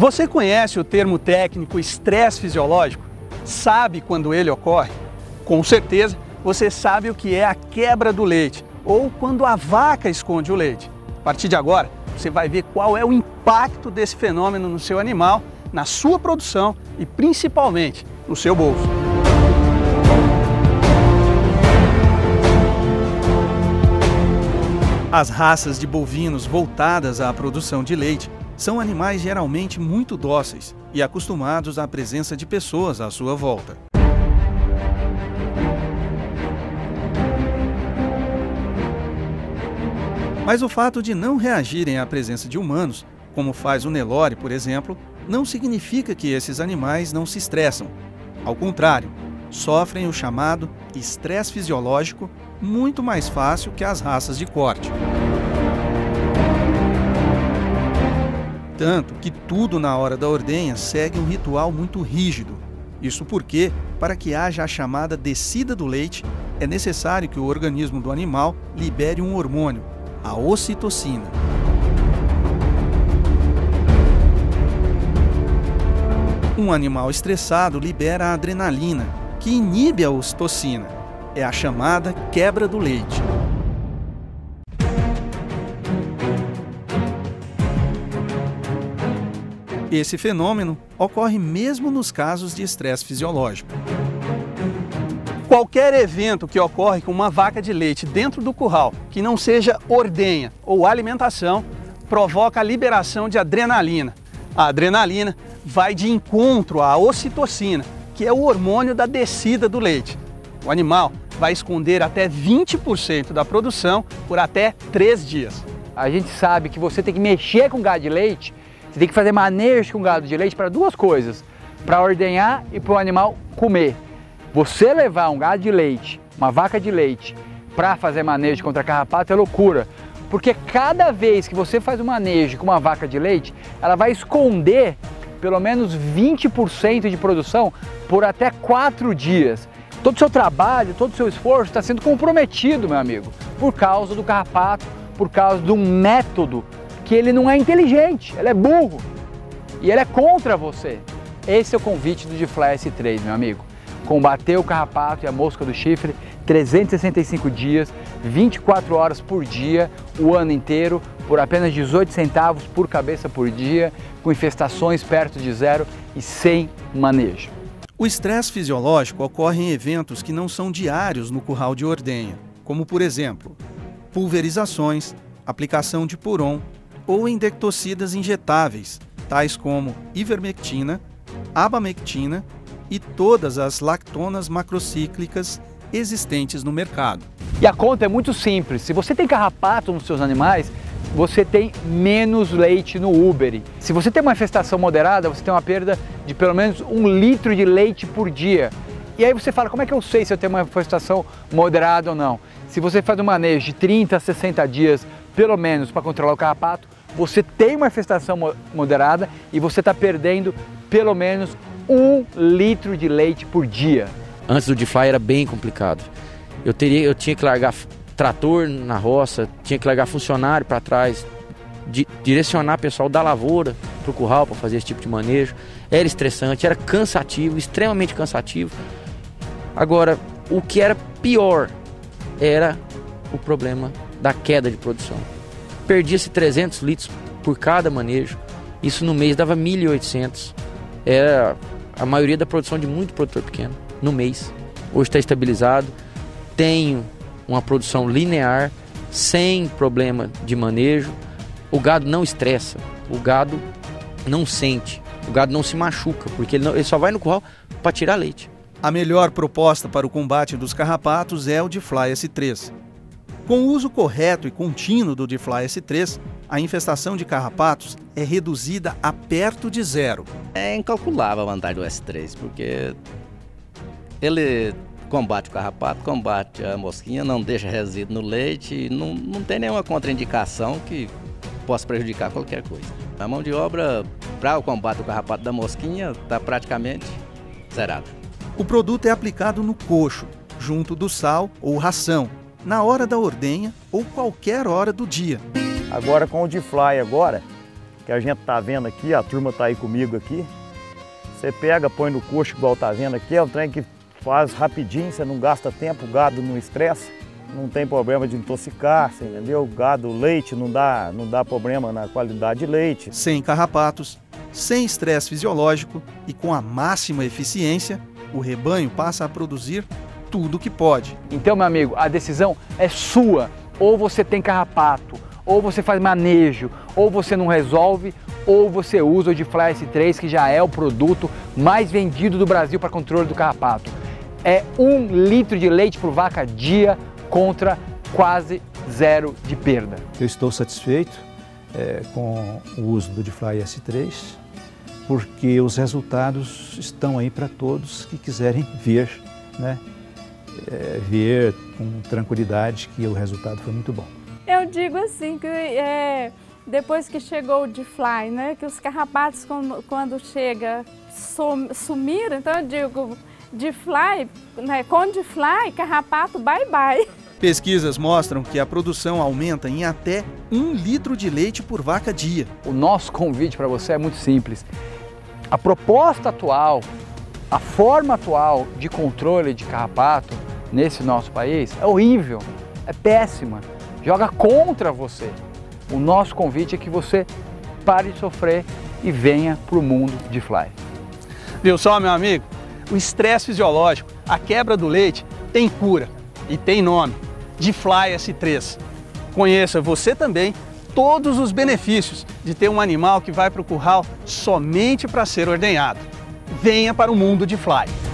Você conhece o termo técnico estresse fisiológico? Sabe quando ele ocorre? Com certeza você sabe o que é a quebra do leite ou quando a vaca esconde o leite. A partir de agora, você vai ver qual é o impacto desse fenômeno no seu animal, na sua produção e principalmente no seu bolso. As raças de bovinos voltadas à produção de leite são animais geralmente muito dóceis e acostumados à presença de pessoas à sua volta. Mas o fato de não reagirem à presença de humanos, como faz o Nelore, por exemplo, não significa que esses animais não se estressam. Ao contrário, sofrem o chamado estresse fisiológico muito mais fácil que as raças de corte. Tanto que tudo na hora da ordenha segue um ritual muito rígido. Isso porque, para que haja a chamada descida do leite, é necessário que o organismo do animal libere um hormônio, a ocitocina. Um animal estressado libera a adrenalina, que inibe a ocitocina. É a chamada quebra do leite. Esse fenômeno ocorre mesmo nos casos de estresse fisiológico. Qualquer evento que ocorre com uma vaca de leite dentro do curral, que não seja ordenha ou alimentação, provoca a liberação de adrenalina. A adrenalina vai de encontro à ocitocina, que é o hormônio da descida do leite. O animal vai esconder até 20% da produção por até 3 dias. A gente sabe que você tem que mexer com gado de leite você tem que fazer manejo com gado de leite para duas coisas: para ordenhar e para o animal comer. Você levar um gado de leite, uma vaca de leite, para fazer manejo contra carrapato é loucura. Porque cada vez que você faz um manejo com uma vaca de leite, ela vai esconder pelo menos 20% de produção por até 4 dias. Todo o seu trabalho, todo o seu esforço está sendo comprometido, meu amigo, por causa do carrapato, por causa de um método que ele não é inteligente, ele é burro e ele é contra você. Esse é o convite do Difly S3, meu amigo. Combater o carrapato e a mosca do chifre 365 dias, 24 horas por dia, o ano inteiro, por apenas 18 centavos por cabeça por dia, com infestações perto de zero e sem manejo. O estresse fisiológico ocorre em eventos que não são diários no curral de ordenha, como por exemplo, pulverizações, aplicação de puron, ou indectocidas injetáveis, tais como ivermectina, abamectina e todas as lactonas macrocíclicas existentes no mercado. E a conta é muito simples. Se você tem carrapato nos seus animais, você tem menos leite no Uber. Se você tem uma infestação moderada, você tem uma perda de pelo menos um litro de leite por dia. E aí você fala, como é que eu sei se eu tenho uma infestação moderada ou não? Se você faz um manejo de 30 a 60 dias, pelo menos, para controlar o carrapato, você tem uma infestação moderada e você está perdendo pelo menos um litro de leite por dia. Antes do DeFi era bem complicado. Eu, teria, eu tinha que largar trator na roça, tinha que largar funcionário para trás, di, direcionar pessoal da lavoura para o curral para fazer esse tipo de manejo. Era estressante, era cansativo, extremamente cansativo. Agora, o que era pior era o problema da queda de produção perdia-se 300 litros por cada manejo. Isso no mês dava 1.800. Era a maioria da produção de muito produtor pequeno no mês. Hoje está estabilizado. Tenho uma produção linear, sem problema de manejo. O gado não estressa, o gado não sente, o gado não se machuca, porque ele, não, ele só vai no curral para tirar leite. A melhor proposta para o combate dos carrapatos é o de Fly S3. Com o uso correto e contínuo do Difly S3, a infestação de carrapatos é reduzida a perto de zero. É incalculável a vantagem do S3, porque ele combate o carrapato, combate a mosquinha, não deixa resíduo no leite, não, não tem nenhuma contraindicação que possa prejudicar qualquer coisa. A mão de obra para o combate do carrapato da mosquinha está praticamente zerada. O produto é aplicado no coxo, junto do sal ou ração, na hora da ordenha ou qualquer hora do dia. Agora com o Difly agora, que a gente tá vendo aqui, a turma tá aí comigo aqui. Você pega, põe no coxo igual tá vendo aqui, é um trem que faz rapidinho, você não gasta tempo, o gado não estressa, não tem problema de intoxicar, você entendeu? O gado, leite, não dá, não dá problema na qualidade de leite. Sem carrapatos, sem estresse fisiológico e com a máxima eficiência, o rebanho passa a produzir tudo o que pode. Então, meu amigo, a decisão é sua. Ou você tem carrapato, ou você faz manejo, ou você não resolve, ou você usa o de Fly S3, que já é o produto mais vendido do Brasil para controle do carrapato. É um litro de leite por vaca dia contra quase zero de perda. Eu estou satisfeito é, com o uso do Difly S3, porque os resultados estão aí para todos que quiserem ver, né? É, ver com tranquilidade que o resultado foi muito bom. Eu digo assim que é, depois que chegou o D-Fly, né, que os carrapatos quando, quando chega sumiram, então eu digo D-Fly, né, com D-Fly, carrapato bye bye. Pesquisas mostram que a produção aumenta em até um litro de leite por vaca dia. O nosso convite para você é muito simples. A proposta atual, a forma atual de controle de carrapato nesse nosso país é horrível, é péssima, joga contra você. O nosso convite é que você pare de sofrer e venha para o mundo de fly. Viu só, meu amigo? O estresse fisiológico, a quebra do leite, tem cura e tem nome: de Fly S3. Conheça você também todos os benefícios de ter um animal que vai para o curral somente para ser ordenhado. Venha para o mundo de Fly.